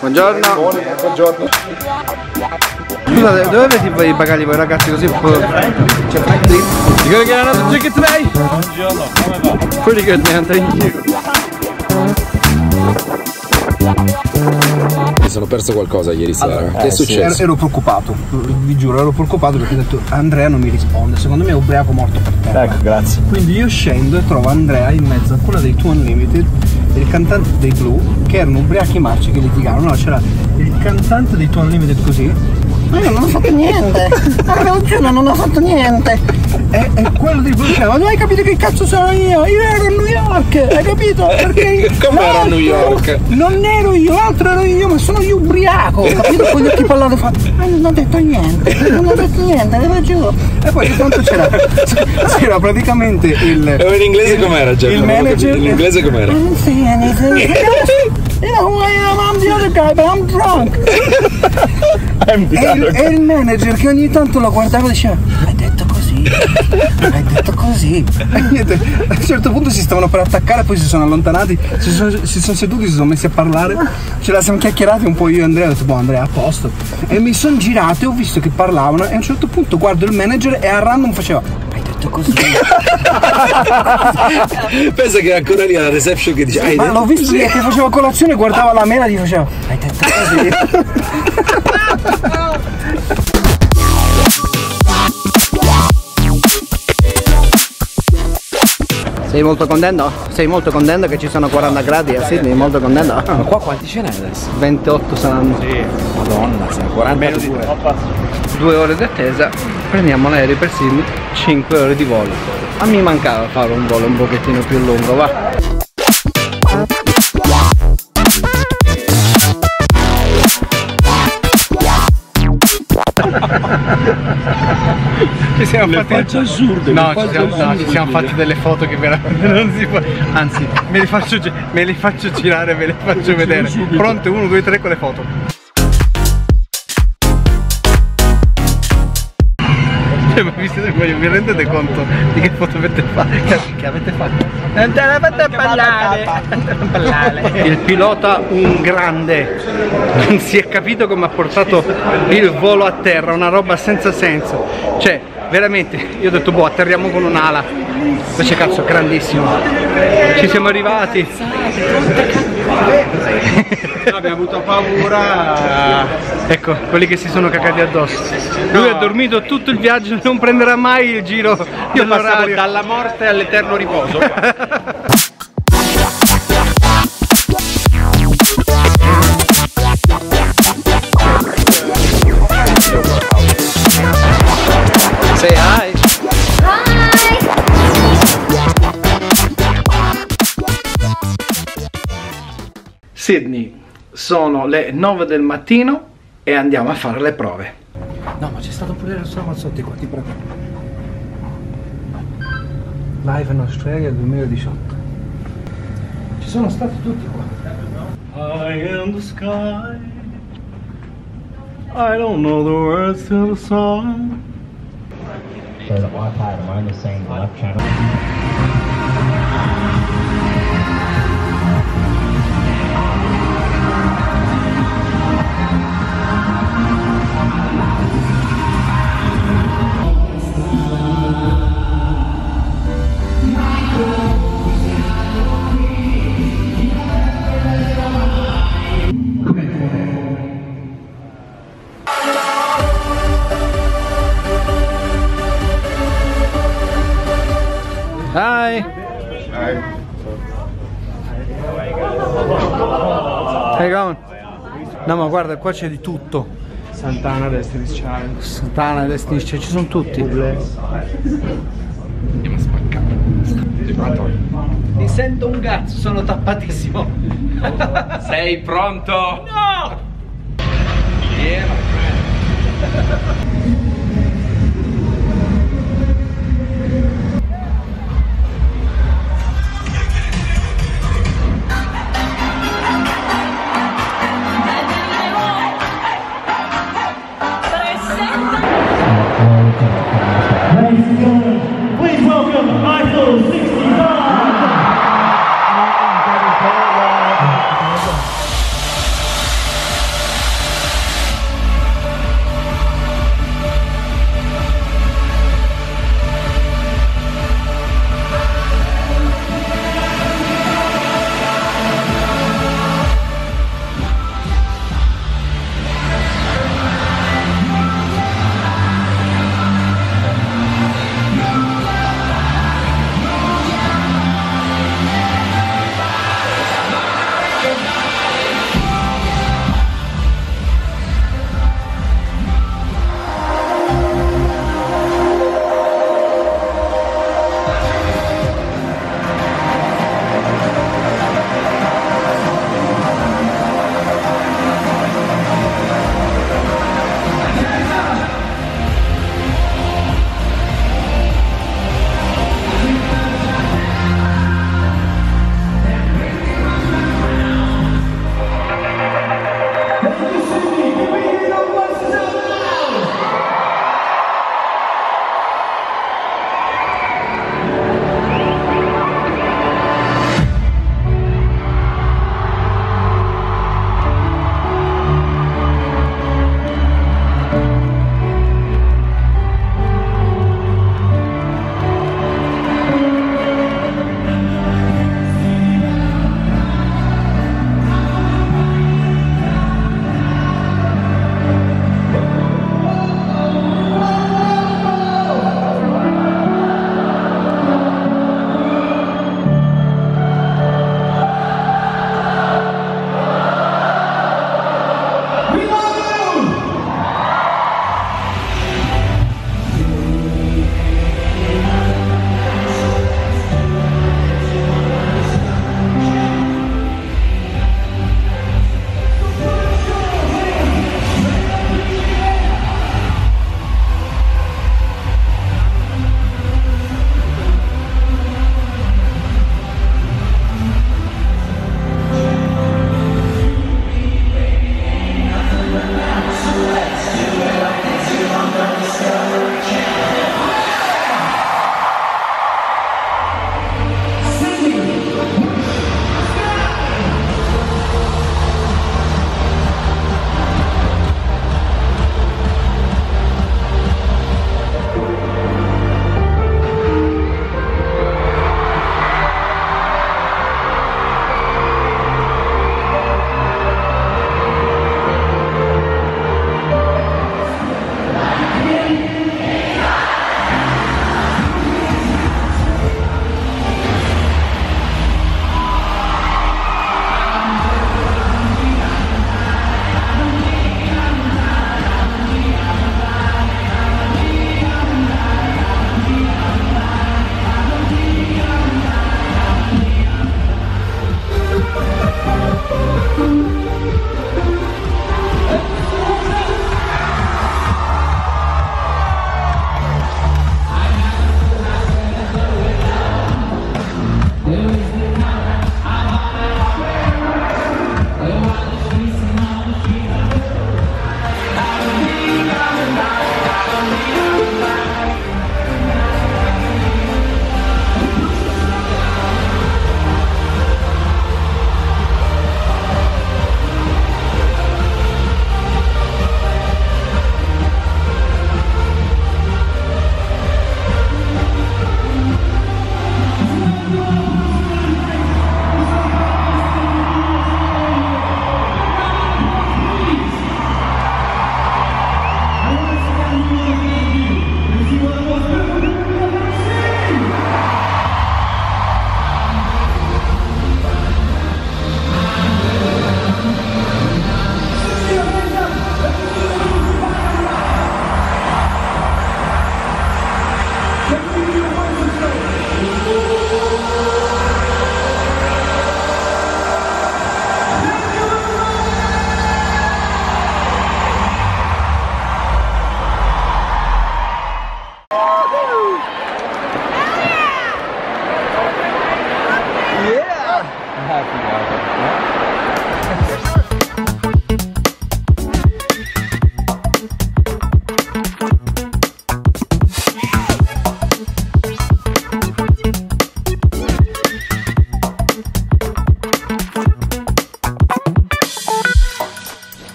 Buongiorno. Buongiorno. Scusate, dove avete i bagagli voi ragazzi così? C'è Frank You gonna get another ticket today? Buongiorno, come va? Pretty good man, thank you. Mi sono perso qualcosa ieri sera. Allora, che è eh, sì, successo? ero, ero preoccupato, vi giuro, ero preoccupato perché ho detto Andrea non mi risponde, secondo me è ubriaco morto per terra. Ecco, grazie. Quindi io scendo e trovo Andrea in mezzo a quella dei Two Unlimited e il cantante dei Blue, che erano ubriachi marci che litigavano, no, c'era il cantante dei Two Unlimited così. Ma io non ho fatto niente, ma lo giuro, non ho fatto niente. E, e quello Blue diceva, ma tu hai capito che cazzo sono io? Io ero a New York, hai capito? Perché Come ero a New York? Non ero io, l'altro ero io, ma sono io ubriaco, capito? Con gli occhi pallati fa, ma non ho detto niente, non ho detto niente, te lo giuro. E poi di fronte c'era, c'era praticamente il... E in inglese il- com'era, Jeff? Il Non manager... In inglese com'era? Didn't say anything. You know who I am, I'm the other guy, but I'm drunk. The E il, e il manager che ogni tanto lo guardava e diceva, hai detto così, hai detto così. E niente, a un certo punto si stavano per attaccare, poi si sono allontanati, si sono, si sono seduti, si sono messi a parlare, ce la siamo chiacchierati un po' io e Andrea, ho detto, boh Andrea a posto. E mi sono girato e ho visto che parlavano e a un certo punto guardo il manager e a random faceva, hai detto così. Pensa che è ancora lì alla reception che dice. "Hai Ma l'ho visto così?" lì che faceva colazione, guardava la mela e gli faceva, hai detto così. Sei molto contento? Sei molto contento che ci sono 40 gradi a Sydney? Molto contento? Ma qua quanti ce n'è adesso? 28 saranno. Sì, madonna, siamo 42. Due ore di attesa, prendiamo l'aereo per Sydney, 5 ore di volo. A me mancava fare un volo un pochettino più lungo, va. Ci siamo fatti facce assurde, No, le ci siamo, no, ci siamo fatti delle foto che veramente non si può. Anzi, me le faccio, me le faccio girare, ve le faccio vedere. Pronte, 1, 2, 3 con le foto. Cioè, ma vi, siete- vi rendete conto di che foto avete fatto? Che, che avete fatto? Non te la fate parlare. Il pilota un grande, non si è capito come ha portato il volo a terra, una roba senza senso. Cioè, veramente, io ho detto boh, atterriamo con un'ala. Invece cazzo, grandissimo. Ci siamo arrivati. Abbiamo avuto paura. Ecco, quelli che si sono cacati addosso. Lui ha dormito tutto il viaggio, non prenderà mai il giro Io passavo dalla morte all'eterno riposo. Say hi. Sydney, sono le 9 del mattino e andiamo a fare le prove. No, ma c'è stato pure il Ramazzotti qua, ti prego. Live in Australia 2018. Ci sono stati tutti qua. High in the sky. I don't know the words to the song. So the iPad, am I only seeing the left channel? Hi. How you going? No, ma guarda, qua c'è di tutto. Santana Destiny's Child. Santana, Destiny, cioè, ci sono tutti. Mi sento un cazzo, sono tappatissimo. Sei pronto? No! Yeah,